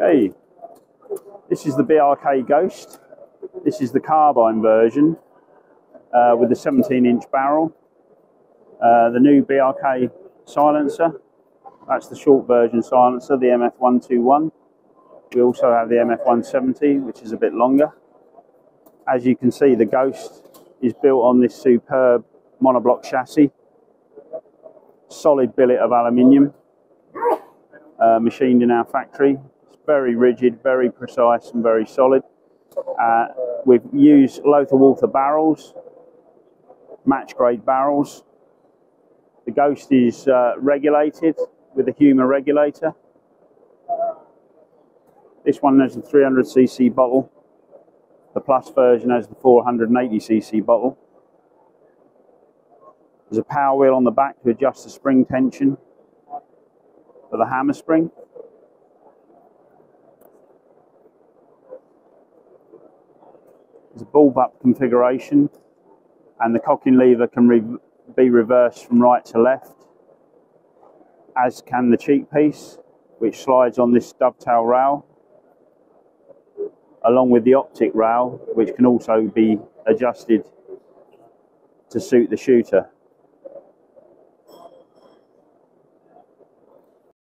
Hey, this is the BRK Ghost. This is the carbine version uh, with the 17 inch barrel. Uh, the new BRK silencer. That's the short version silencer, the MF121. We also have the MF170, which is a bit longer. As you can see, the Ghost is built on this superb monoblock chassis. Solid billet of aluminium, uh, machined in our factory. Very rigid, very precise and very solid. Uh, we've used Lothar Walther barrels, match grade barrels. The Ghost is uh, regulated with a Huma regulator. This one has a 300cc bottle. The Plus version has the 480cc bottle. There's a power wheel on the back to adjust the spring tension for the hammer spring. There's a bullpup configuration and the cocking lever can re be reversed from right to left as can the cheek piece which slides on this dovetail rail along with the optic rail which can also be adjusted to suit the shooter.